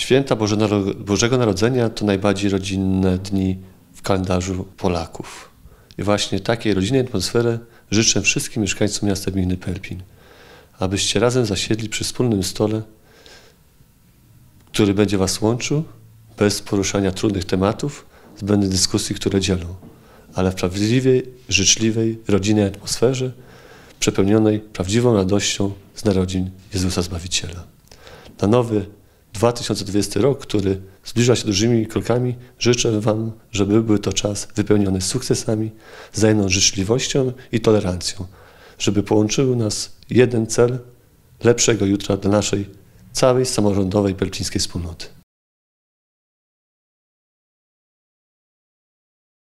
Święta Boże Naro- Bożego Narodzenia to najbardziej rodzinne dni w kalendarzu Polaków. I właśnie takiej rodzinnej atmosfery życzę wszystkim mieszkańcom miasta gminy Pelpin, abyście razem zasiedli przy wspólnym stole, który będzie Was łączył, bez poruszania trudnych tematów, zbędnych dyskusji, które dzielą, ale w prawdziwej, życzliwej, rodzinnej atmosferze, przepełnionej prawdziwą radością z narodzin Jezusa Zbawiciela. Na nowy 2020 rok, który zbliża się dużymi krokami, życzę Wam, żeby był to czas wypełniony sukcesami, wzajemną życzliwością i tolerancją, żeby połączył nas jeden cel lepszego jutra dla naszej całej samorządowej pelpińskiej wspólnoty.